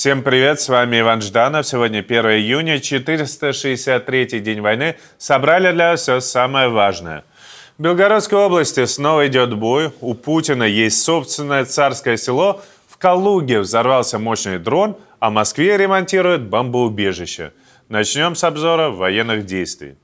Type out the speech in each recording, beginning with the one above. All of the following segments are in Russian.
Всем привет, с вами Иван Жданов. Сегодня 1 июня, 463 день войны. Собрали для вас все самое важное. В Белгородской области снова идет бой. У Путина есть собственное царское село. В Калуге взорвался мощный дрон, а в Москве ремонтируют бомбоубежище. Начнем с обзора военных действий.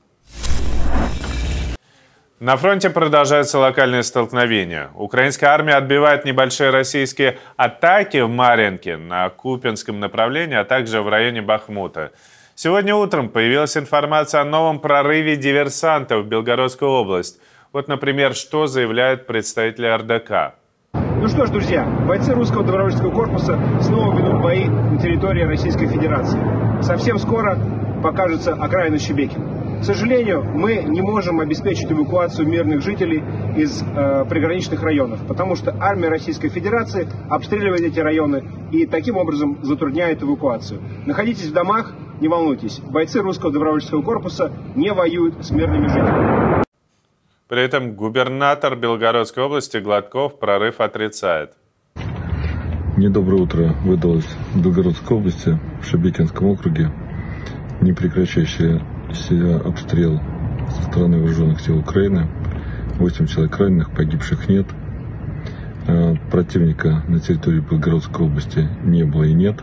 На фронте продолжаются локальные столкновения. Украинская армия отбивает небольшие российские атаки в Маринке на Купинском направлении, а также в районе Бахмута. Сегодня утром появилась информация о новом прорыве диверсантов в Белгородскую область. Вот, например, что заявляют представители РДК. Ну что ж, друзья, бойцы русского добровольческого корпуса снова ведут бои на территории Российской Федерации. Совсем скоро покажется окраина Щебекина. К сожалению, мы не можем обеспечить эвакуацию мирных жителей из э, приграничных районов, потому что армия Российской Федерации обстреливает эти районы и таким образом затрудняет эвакуацию. Находитесь в домах, не волнуйтесь, бойцы русского добровольческого корпуса не воюют с мирными жителями. При этом губернатор Белгородской области Гладков прорыв отрицает. Недоброе утро выдалось в Белгородской области, в Шебекинском округе. Непрекращающая себя обстрел со стороны вооруженных сил Украины. 8 человек раненых, погибших нет. А, противника на территории Белгородской области не было и нет.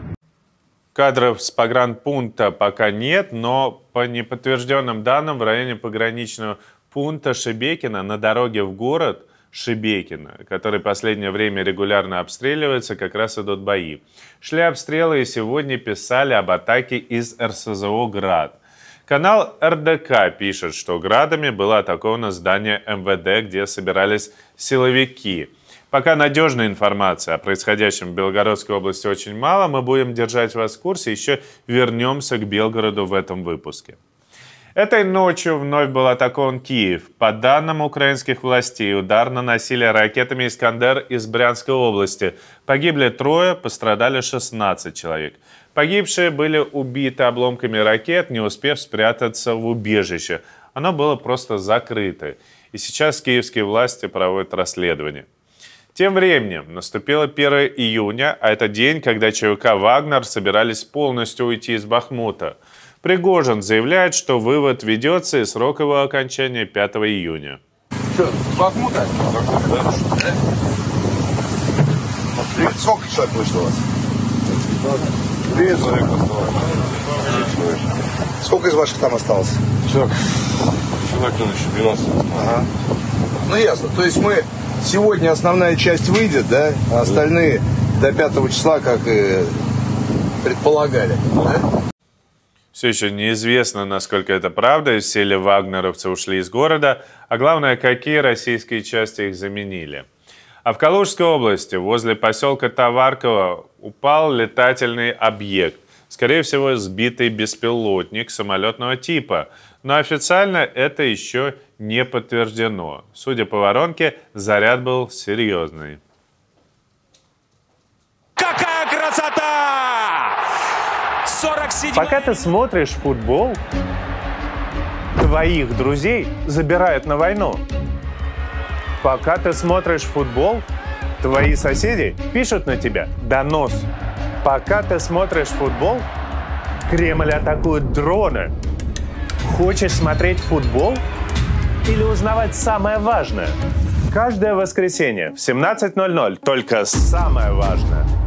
Кадров с погранпункта пока нет, но по неподтвержденным данным в районе пограничного пункта Шебекина на дороге в город Шебекина, который последнее время регулярно обстреливается, как раз идут бои. Шли обстрелы и сегодня писали об атаке из РСЗО «Град». Канал РДК пишет, что градами было атаковано здание МВД, где собирались силовики. Пока надежной информации о происходящем в Белгородской области очень мало, мы будем держать вас в курсе, еще вернемся к Белгороду в этом выпуске. Этой ночью вновь был атакован Киев. По данным украинских властей, удар наносили ракетами «Искандер» из Брянской области. Погибли трое, пострадали 16 человек. Погибшие были убиты обломками ракет, не успев спрятаться в убежище. Оно было просто закрыто. И сейчас киевские власти проводят расследование. Тем временем наступило 1 июня, а это день, когда ЧВК «Вагнер» собирались полностью уйти из Бахмута. Пригожин заявляет, что вывод ведется и срок его окончания 5 июня. Что, с Бахмута? Да. Сколько человек вышло у вас? Привет, человек осталось. Сколько из ваших там осталось? Человек. Человек ну, еще 12. Ага. Ну ясно. То есть мы сегодня основная часть выйдет, да? А остальные до 5 числа, как и предполагали. Да? Все еще неизвестно, насколько это правда, все ли вагнеровцы ушли из города, а главное, какие российские части их заменили. А в Калужской области, возле поселка Товарково, упал летательный объект. Скорее всего, сбитый беспилотник самолетного типа. Но официально это еще не подтверждено. Судя по воронке, заряд был серьезный. Какая красота! 47 Пока ты смотришь футбол, твоих друзей забирают на войну. Пока ты смотришь футбол, твои соседи пишут на тебя донос. Пока ты смотришь футбол, Кремль атакует дроны. Хочешь смотреть футбол или узнавать самое важное? Каждое воскресенье в 17.00 только самое важное –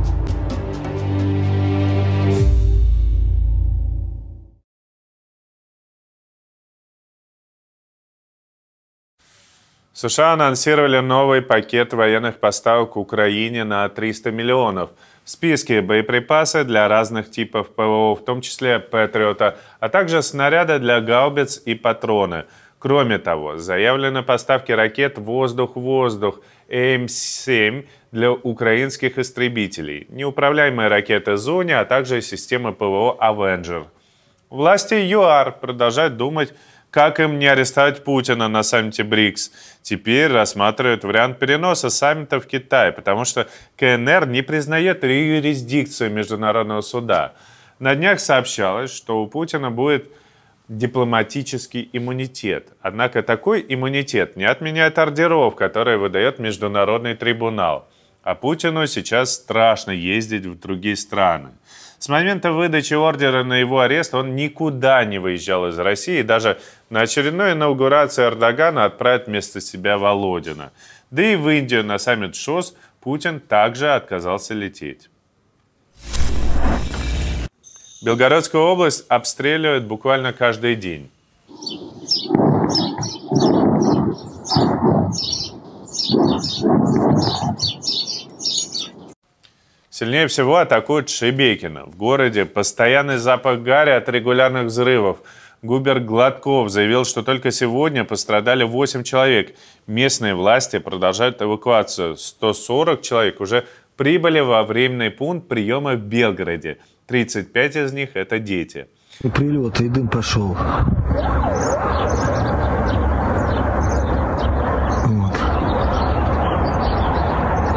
США анонсировали новый пакет военных поставок Украине на 300 миллионов. В списке боеприпасы для разных типов ПВО, в том числе Патриота, а также снаряды для гаубиц и патроны. Кроме того, заявлены поставки ракет «Воздух-воздух» ЭМ-7 для украинских истребителей, неуправляемые ракеты «Зони», а также системы ПВО «Авенджер». Власти ЮАР продолжают думать, как им не арестовать Путина на саммите БРИКС? Теперь рассматривают вариант переноса саммита в Китай, потому что КНР не признает юрисдикцию Международного суда. На днях сообщалось, что у Путина будет дипломатический иммунитет. Однако такой иммунитет не отменяет ордеров, которые выдает Международный трибунал. А Путину сейчас страшно ездить в другие страны. С момента выдачи ордера на его арест он никуда не выезжал из России. Даже на очередную инаугурацию Эрдогана отправит вместо себя Володина. Да и в Индию на саммит ШОС Путин также отказался лететь. Белгородскую область обстреливают буквально каждый день. Сильнее всего атакуют Шебекино. В городе постоянный запах гари от регулярных взрывов. Губер Гладков заявил, что только сегодня пострадали 8 человек. Местные власти продолжают эвакуацию. 140 человек уже прибыли во временный пункт приема в Белгороде. 35 из них – это дети. Прилет, и дым пошел. Вот.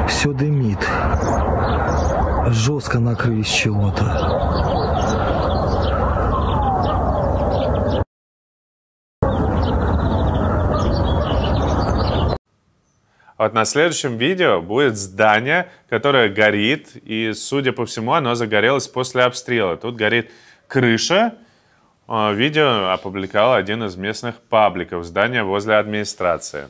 Все дымит. Жестко накрылись чего-то. Вот на следующем видео будет здание, которое горит, и, судя по всему, оно загорелось после обстрела. Тут горит крыша. А, видео опубликовал один из местных пабликов здания возле администрации.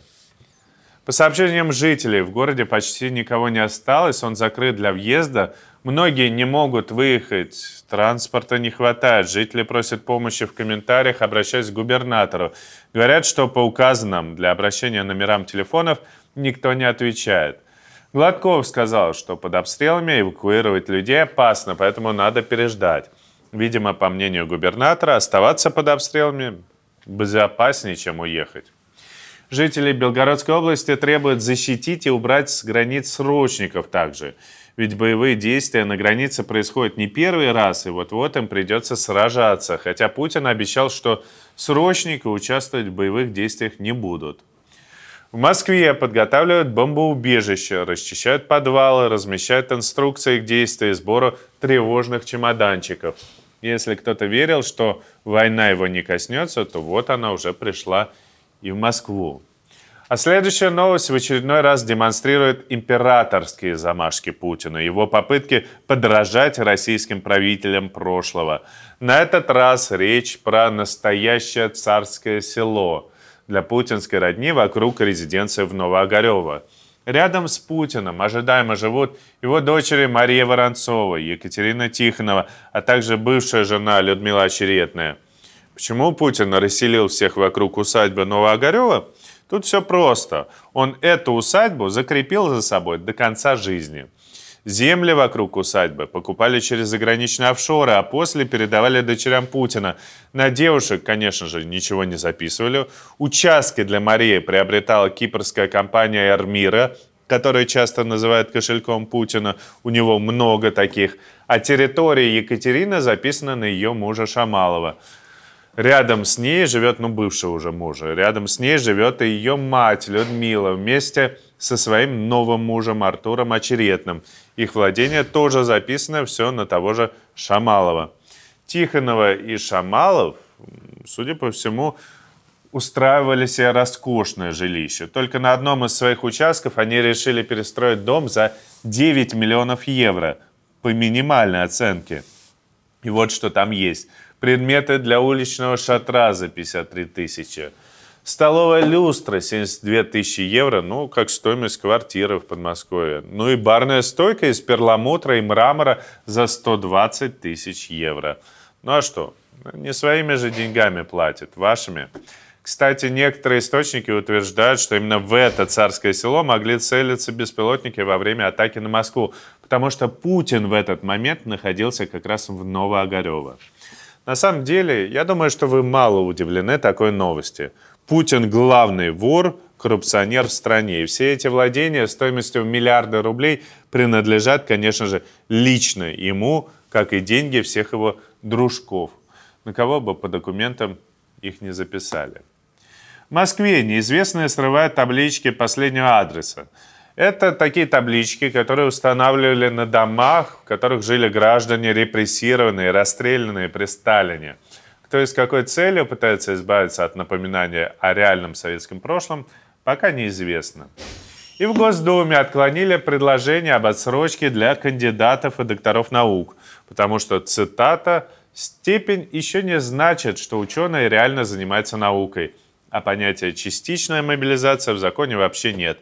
По сообщениям жителей, в городе почти никого не осталось, он закрыт для въезда. Многие не могут выехать, транспорта не хватает. Жители просят помощи в комментариях, обращаясь к губернатору. Говорят, что по указанным для обращения номерам телефонов – никто не отвечает. Гладков сказал, что под обстрелами эвакуировать людей опасно, поэтому надо переждать. Видимо, по мнению губернатора, оставаться под обстрелами безопаснее, чем уехать. Жители Белгородской области требуют защитить и убрать с границ срочников также. Ведь боевые действия на границе происходят не первый раз, и вот-вот им придется сражаться. Хотя Путин обещал, что срочники участвовать в боевых действиях не будут. В Москве подготавливают бомбоубежища, расчищают подвалы, размещают инструкции к действию и сбору тревожных чемоданчиков. Если кто-то верил, что война его не коснется, то вот она уже пришла и в Москву. А следующая новость в очередной раз демонстрирует императорские замашки Путина, его попытки подражать российским правителям прошлого. На этот раз речь про настоящее царское село – для путинской родни вокруг резиденции в Новоогарево. Рядом с Путиным ожидаемо живут его дочери Мария Воронцова, Екатерина Тихонова, а также бывшая жена Людмила Очеретная. Почему Путин расселил всех вокруг усадьбы Новоогарева? Тут все просто. Он эту усадьбу закрепил за собой до конца жизни – Земли вокруг усадьбы покупали через заграничные офшоры, а после передавали дочерям Путина. На девушек, конечно же, ничего не записывали. Участки для Марии приобретала кипрская компания «Эрмира», которую часто называют кошельком Путина. У него много таких. А территория Екатерины записана на ее мужа Шамалова. Рядом с ней живет, ну, бывшего уже мужа, рядом с ней живет и ее мать Людмила вместе со своим новым мужем Артуром Очеретным. Их владение тоже записано все на того же Шамалова. Тихонова и Шамалов, судя по всему, устраивали себе роскошное жилище. Только на одном из своих участков они решили перестроить дом за 9 миллионов евро по минимальной оценке. И вот что там есть. Предметы для уличного шатра за 53 тысячи. Столовая люстра 72 тысячи евро, ну, как стоимость квартиры в Подмосковье. Ну и барная стойка из перламутра и мрамора за 120 тысяч евро. Ну а что, не своими же деньгами платят, вашими. Кстати, некоторые источники утверждают, что именно в это царское село могли целиться беспилотники во время атаки на Москву, потому что Путин в этот момент находился как раз в Новоогарево. На самом деле, я думаю, что вы мало удивлены такой новости – Путин главный вор, коррупционер в стране. И все эти владения стоимостью в миллиарды рублей принадлежат, конечно же, лично ему, как и деньги всех его дружков. На кого бы по документам их не записали. В Москве неизвестные срывают таблички последнего адреса. Это такие таблички, которые устанавливали на домах, в которых жили граждане репрессированные, расстрелянные при Сталине – кто и с какой целью пытается избавиться от напоминания о реальном советском прошлом, пока неизвестно. И в Госдуме отклонили предложение об отсрочке для кандидатов и докторов наук, потому что, цитата, «степень еще не значит, что ученые реально занимаются наукой, а понятия «частичная мобилизация» в законе вообще нет».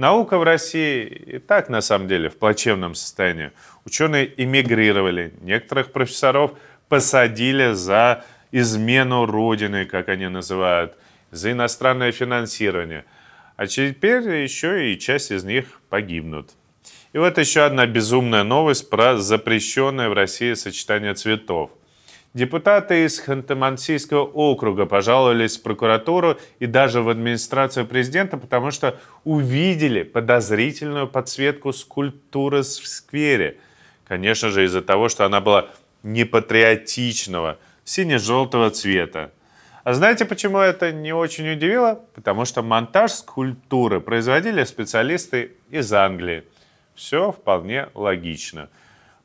Наука в России и так, на самом деле, в плачевном состоянии. Ученые эмигрировали, некоторых профессоров посадили за измену Родины, как они называют, за иностранное финансирование – а теперь еще и часть из них погибнут. И вот еще одна безумная новость про запрещенное в России сочетание цветов. Депутаты из Ханты-Мансийского округа пожаловались в прокуратуру и даже в администрацию президента, потому что увидели подозрительную подсветку скульптуры в сквере. Конечно же, из-за того, что она была непатриотичного, сине-желтого цвета. А знаете, почему это не очень удивило? Потому что монтаж скульптуры производили специалисты из Англии. Все вполне логично.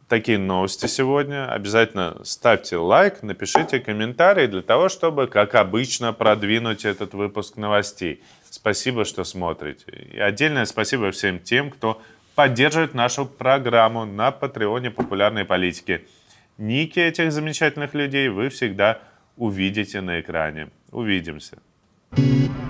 Такие новости сегодня. Обязательно ставьте лайк, напишите комментарий для того, чтобы, как обычно, продвинуть этот выпуск новостей. Спасибо, что смотрите. И отдельное спасибо всем тем, кто поддерживает нашу программу на Патреоне популярной политики. Ники этих замечательных людей вы всегда увидите на экране. Увидимся. thank you